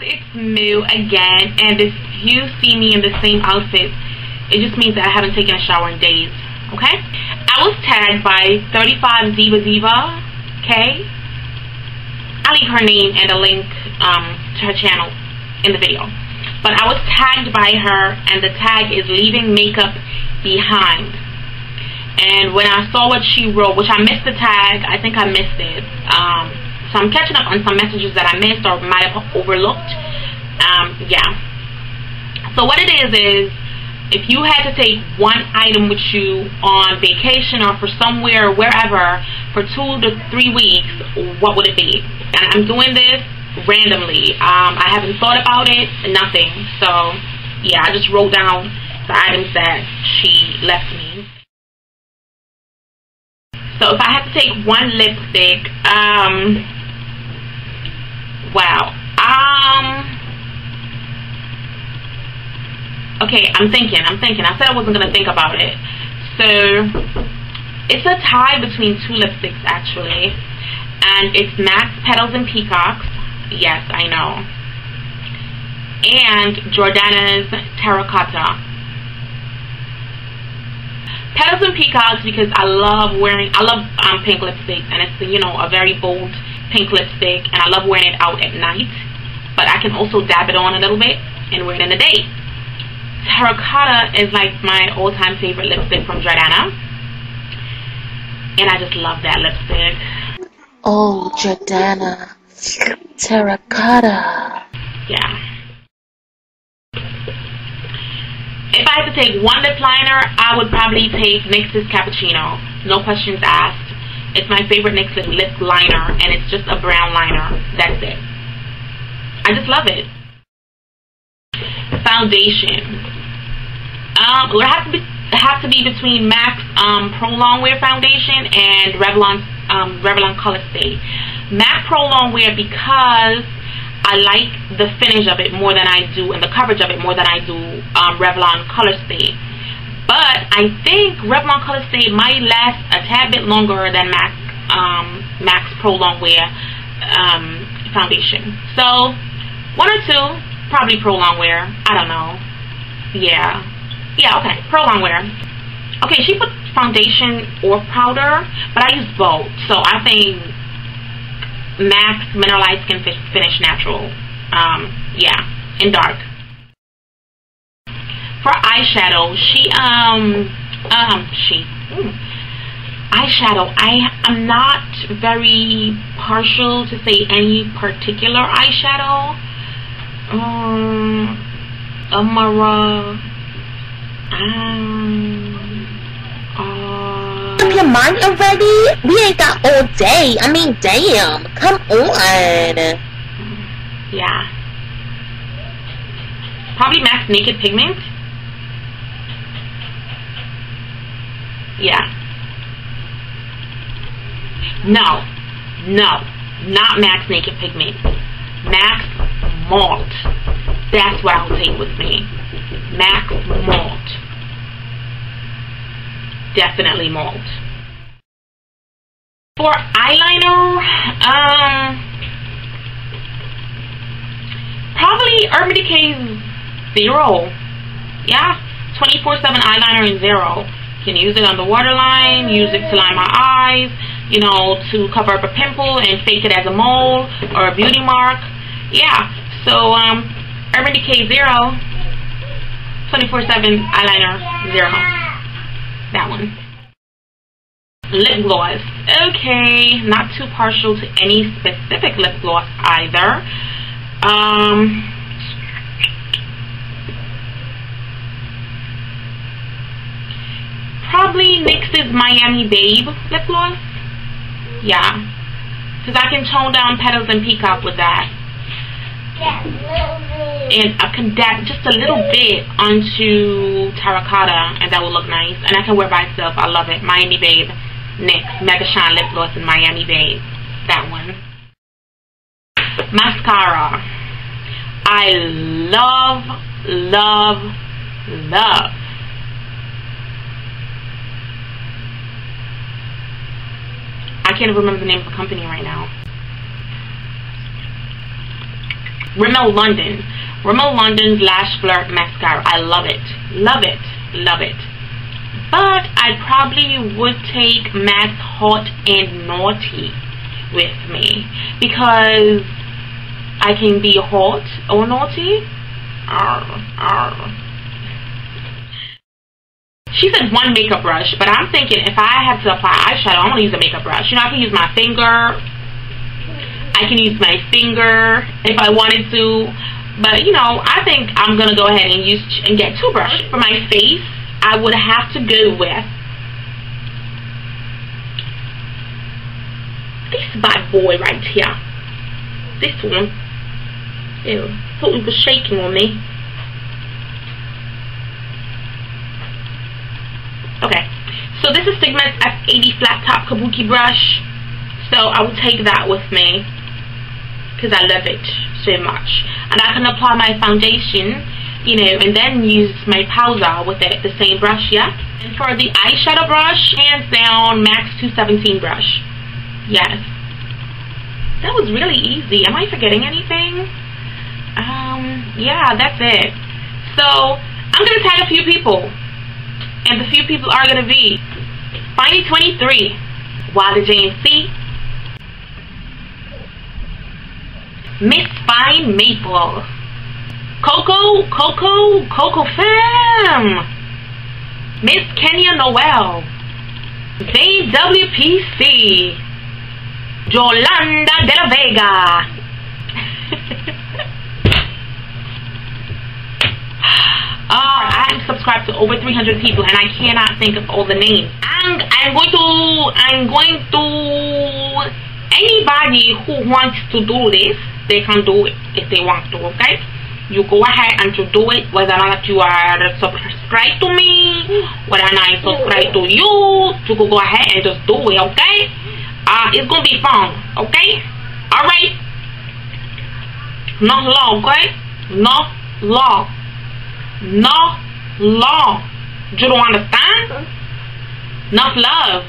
it's Moo again, and if you see me in the same outfit, it just means that I haven't taken a shower in days, okay? I was tagged by 35 Diva Diva, okay? I'll leave her name and a link um, to her channel in the video. But I was tagged by her, and the tag is leaving makeup behind. And when I saw what she wrote, which I missed the tag, I think I missed it. Um, so I'm catching up on some messages that I missed or might have overlooked. Um, yeah. So what it is is, if you had to take one item with you on vacation or for somewhere, wherever, for two to three weeks, what would it be? And I'm doing this randomly. Um, I haven't thought about it, nothing. So, yeah, I just wrote down the items that she left me. So if I had to take one lipstick, um, wow. Um, okay, I'm thinking, I'm thinking. I said I wasn't going to think about it. So, it's a tie between two lipsticks, actually. And it's MAC's Petals and Peacocks. Yes, I know. And Jordana's Terracotta petals and peacocks because I love wearing I love um, pink lipstick and it's you know a very bold pink lipstick and I love wearing it out at night but I can also dab it on a little bit and wear it in the day terracotta is like my all-time favorite lipstick from Jordana and I just love that lipstick oh Jordana terracotta yeah If I had to take one lip liner, I would probably take NYX's Cappuccino. No questions asked. It's my favorite NYX lip, liner, and it's just a brown liner. That's it. I just love it. Foundation. Um, it have to be have to be between MAC's um, Pro Longwear Foundation and Revlon um, Revlon Color Stay. MAC Pro Longwear because I like the finish of it more than I do and the coverage of it more than I do um, Revlon Color Stay. But I think Revlon Color Stay might last a tad bit longer than MAC, um, MAC's Pro Longwear um, foundation. So, one or two, probably Pro Longwear. I don't know. Yeah. Yeah, okay. Pro Longwear. Okay, she put foundation or powder, but I use both. So I think MAC's Mineralized Skin Finish Natural. Um, yeah, in dark. Eyeshadow, she, um, um, she, ooh, eyeshadow, I am not very partial to say any particular eyeshadow. Um, Amara, um, uh, your mind already? We ain't got all day. I mean, damn. Come on. Yeah. Probably MAC's Naked Pigment. Yeah. No. No. Not MAC's Naked Pigment. MAC's Malt. That's what I'll take with me. MAC's Malt definitely malt. For eyeliner, um, probably Urban Decay Zero. Yeah, 24-7 eyeliner in Zero. Can use it on the waterline, use it to line my eyes, you know, to cover up a pimple and fake it as a mole or a beauty mark. Yeah, so um, Urban Decay Zero, 24-7 eyeliner Zero. That one. Lip gloss. Okay, not too partial to any specific lip gloss either. Um, probably NYX's Miami Babe lip gloss. Yeah. Because I can tone down Petals and Peacock with that. And I can dab just a little bit onto terracotta and that will look nice. And I can wear by itself. I love it. Miami Babe NYX Mega Shine Lip Gloss in Miami Babe. That one. Mascara. I love love love I can't remember the name of the company right now Rimmel London. Rimmel London's Lash Flirt Mascara. I love it. Love it. Love it. But I probably would take MAC's Hot and Naughty with me. Because I can be hot or naughty. Arr, arr. She said one makeup brush, but I'm thinking if I have to apply eyeshadow, I'm going to use a makeup brush. You know, I can use my finger. I can use my finger if I wanted to. But, you know, I think I'm going to go ahead and use and get two brushes. For my face, I would have to go with this bad boy right here. This one. Ew. Thought it was shaking on me. Okay, so this is Sigma's F80 flat top kabuki brush. So I will take that with me because I love it so much. And I can apply my foundation, you know, and then use my powder with it, the same brush, yeah? And for the eyeshadow brush, hands down, MAC's 217 brush. Yes. That was really easy. Am I forgetting anything? Um, yeah, that's it. So, I'm going to tag a few people and the few people are going to be Finey 23, Wilder JMC, Miss Fine Maple, Coco, Coco, Coco Fam, Miss Kenya Noel, Zane WPC, Jolanda De La Vega, Uh, I'm subscribed to over 300 people and I cannot think of all the names. And I'm going to, I'm going to, anybody who wants to do this, they can do it if they want to, okay? You go ahead and to do it, whether or not you are subscribed to me, whether or not I subscribe to you, can go ahead and just do it, okay? Uh, it's gonna be fun, okay? Alright? Not long, okay? Not long. No law. You don't understand? Enough love.